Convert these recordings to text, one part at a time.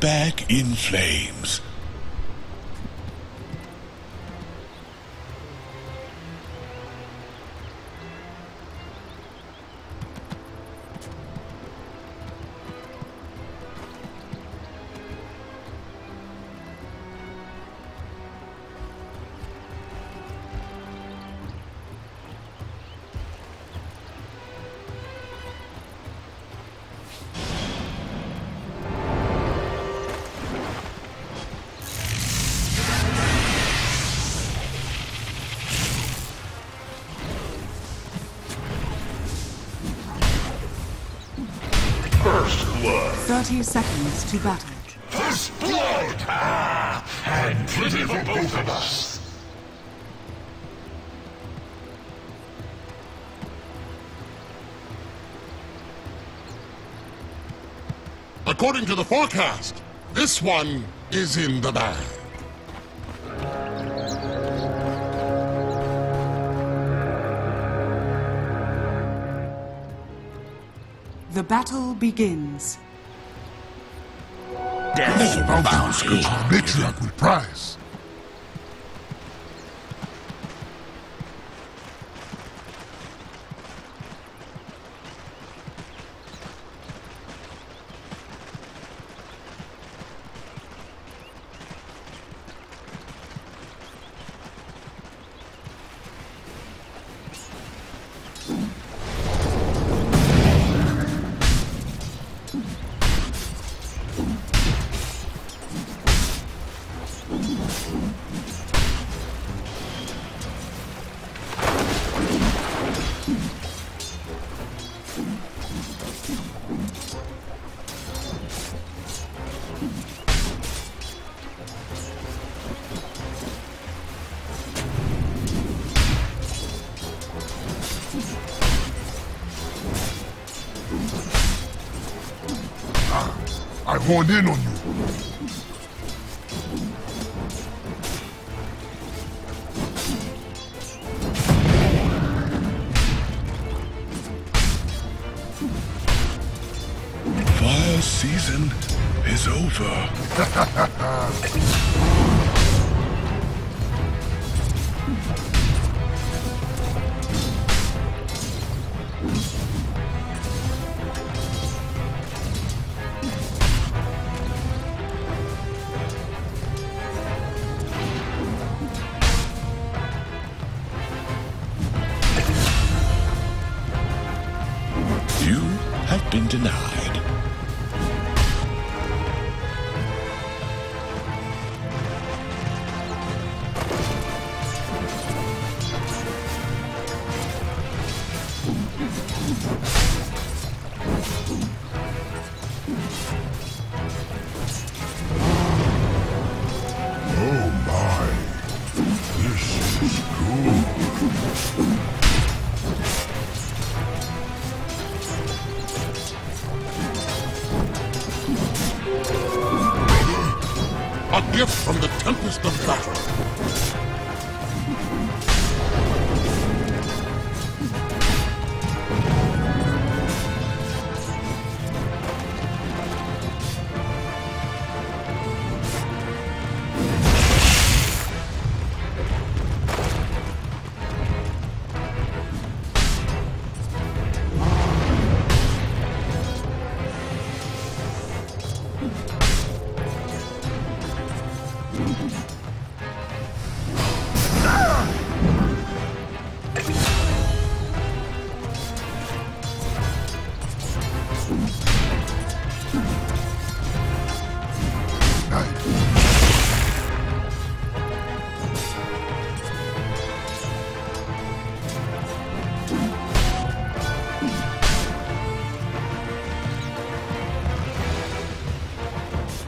back in flames. 30 seconds to battle. First blood! Ah, and plenty for both of us. According to the forecast, this one is in the bag. The battle begins. Death bounty. Matriarch with prize. Honed in on you. Been denied.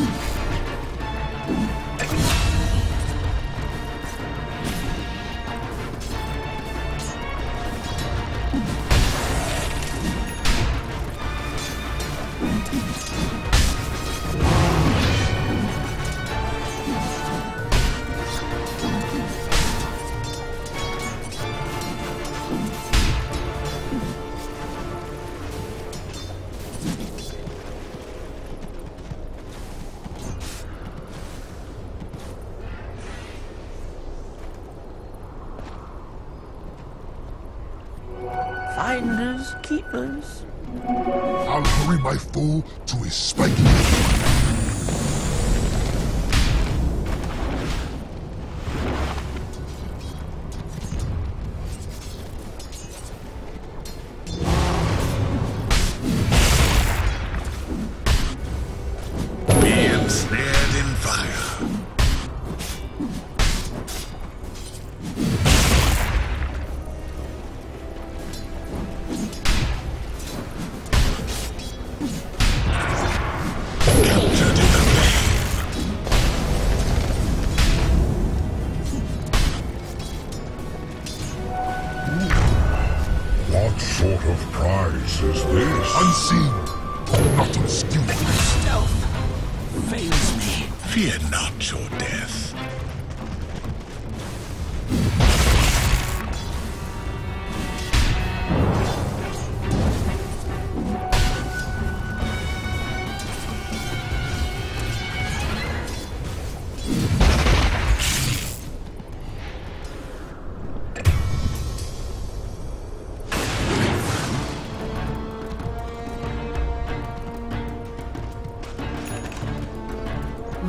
Peace. Finders. I'll hurry my foe to his spiky.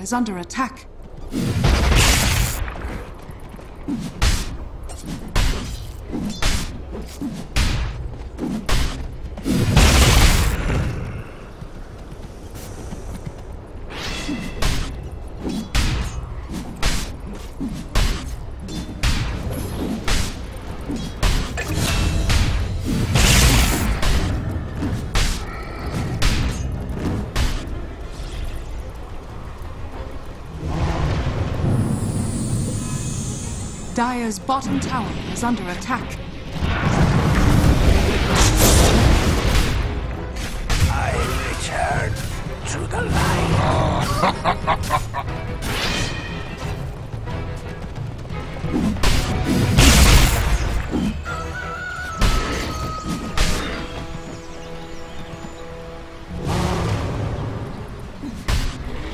Is under attack. Dire's bottom tower is under attack. I return to the light.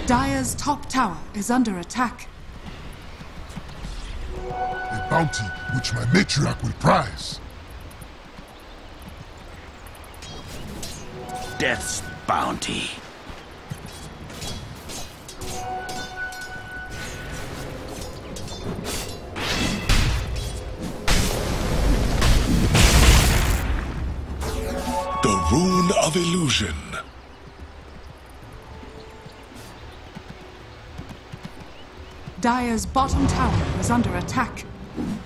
Dire's top tower is under attack. A bounty which my matriarch will prize. Death's bounty. The Rune of Illusion. Dire's bottom tower is under attack. Thank you.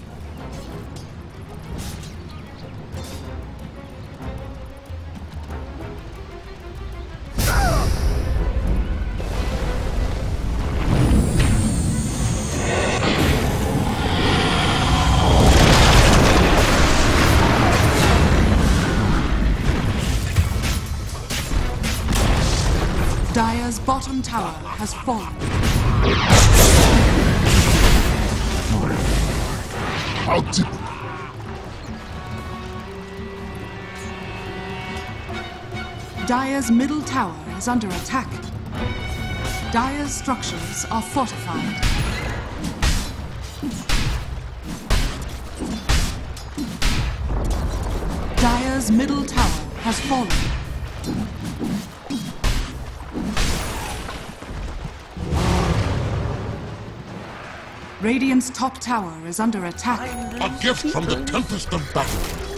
Has fallen. How did Dire's middle tower is under attack. Dire's structures are fortified. Dire's middle tower has fallen. Radiant's top tower is under attack. A gift from the Tempest of Battle.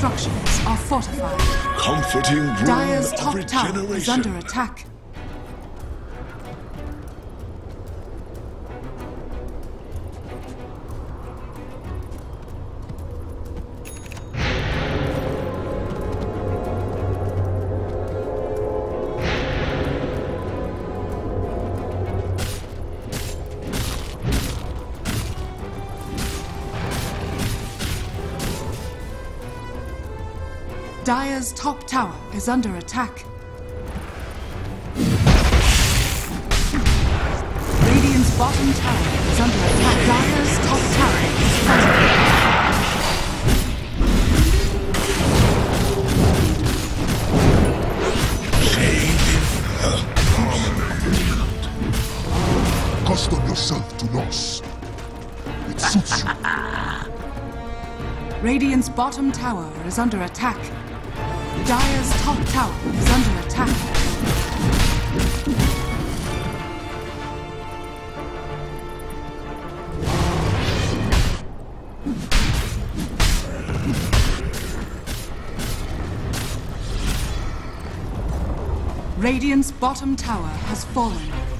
Structures are fortified. Comforting of top tower is under attack. Dire's top tower is under attack. Radiant's bottom tower is under attack. Dire's top tower is under falling. accustom yourself to loss? It suits you. Radiant's bottom tower is under attack. Dire's top tower is under attack. Radiant's bottom tower has fallen.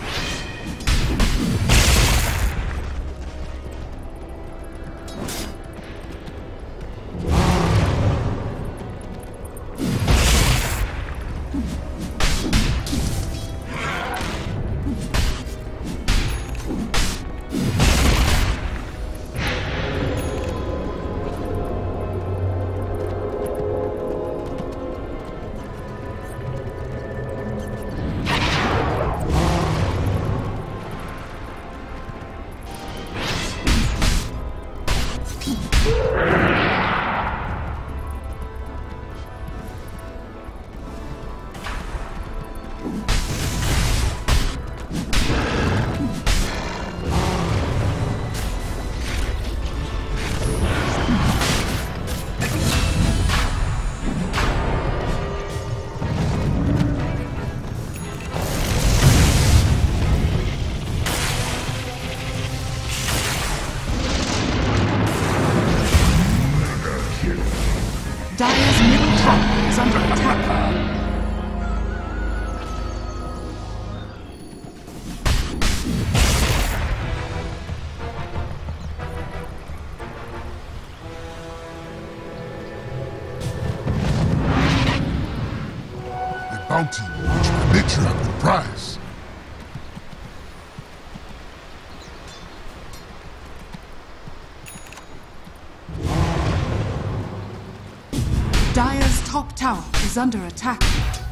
Dire's top tower is under attack.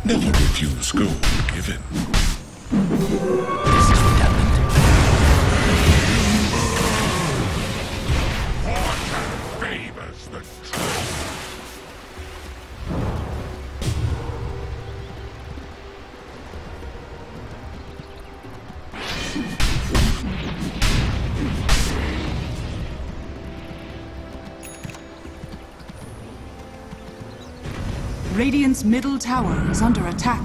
Never refuse gold given. Radiant's middle tower is under attack.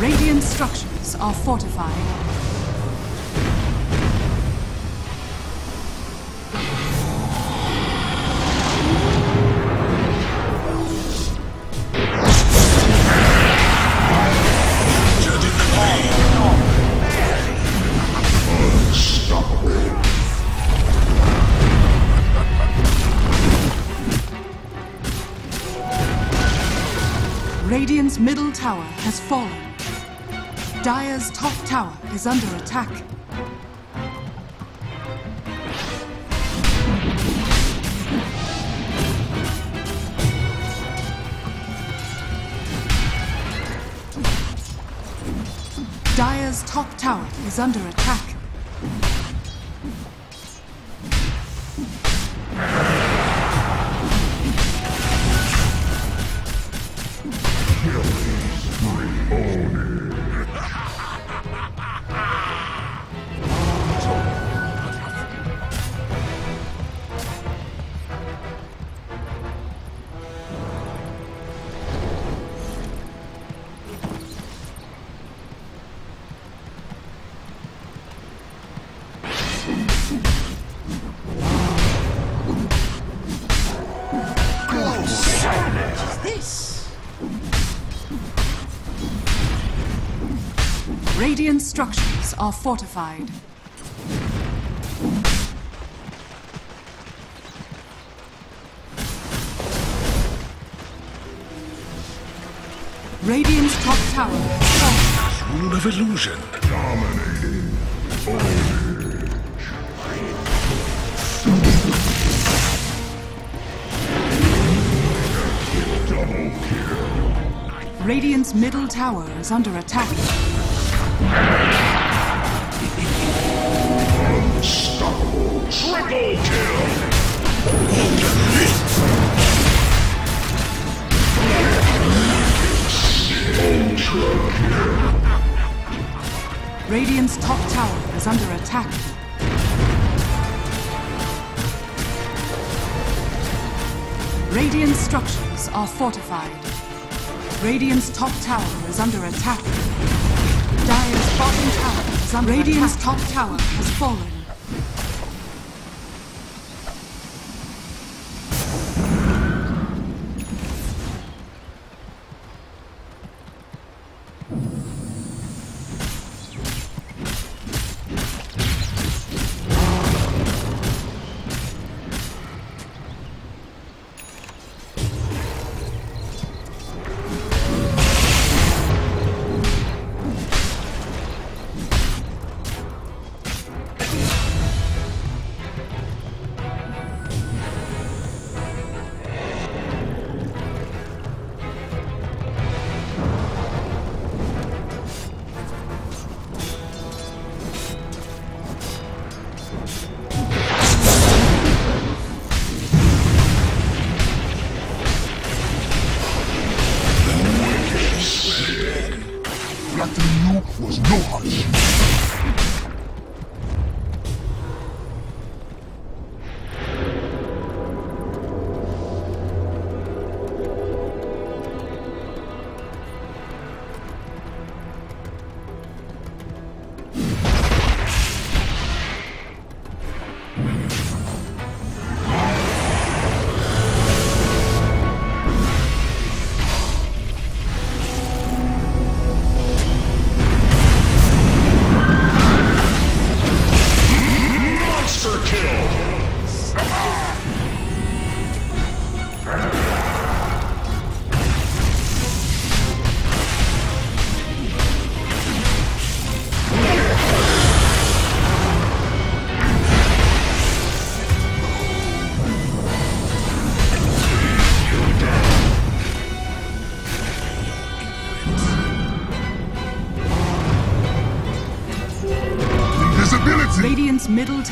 Radiant structures are fortified. Middle tower has fallen. Dire's top tower is under attack. Dire's top tower is under attack. Radiant structures are fortified. Radiant's top tower. Rune of illusion. Radiant's middle tower is under attack. Triple kill! Radiant's top tower is under attack. Radiant structures are fortified. Radiant's top tower is under attack. Dire's bottom tower is under Radiant's top tower has fallen.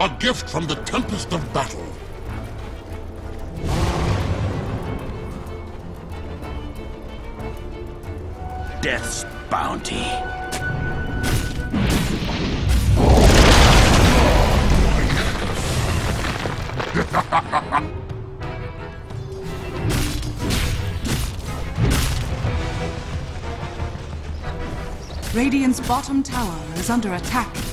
A gift from the tempest of battle. Death's bounty. Radiant's bottom tower is under attack.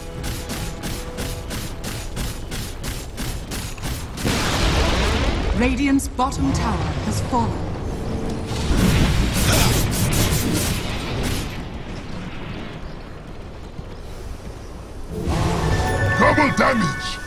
Radiant's bottom tower has fallen. Double damage!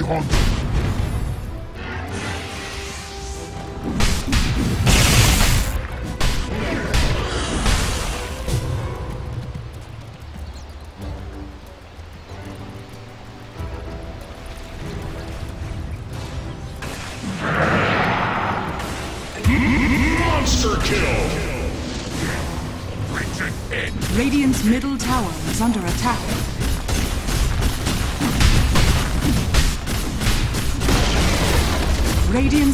The horn!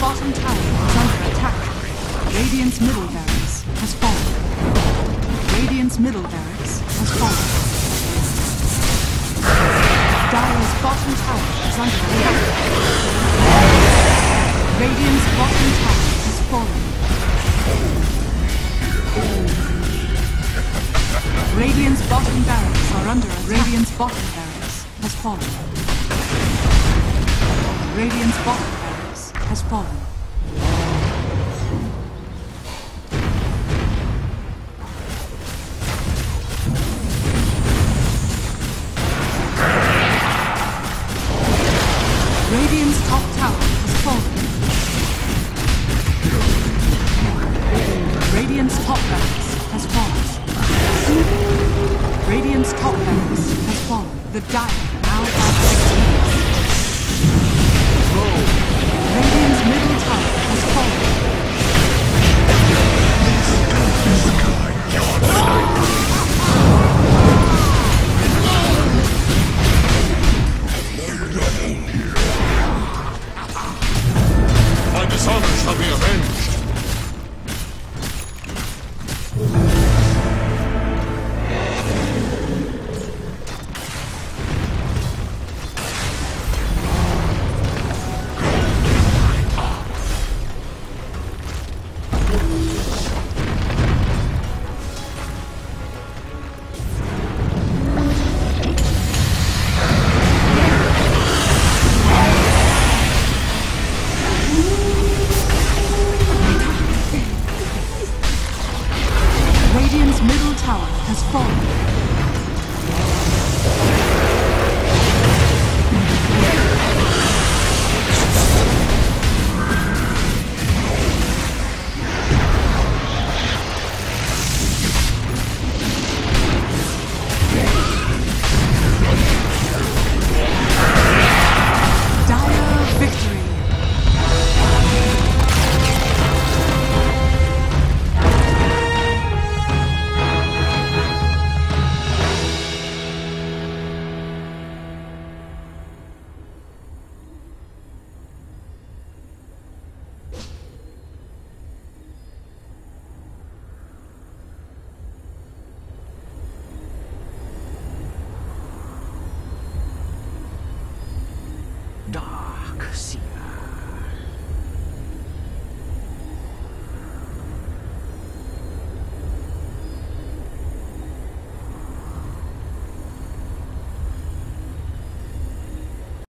Bottom tower is under attack. Radiant's middle barracks has fallen. Radiant's middle barracks has fallen. Dire's bottom tower is under attack. Radiant's bottom tower has fallen. Radiant's bottom barracks are under attack. Radiant's bottom barracks has fallen. Radiant's bottom has.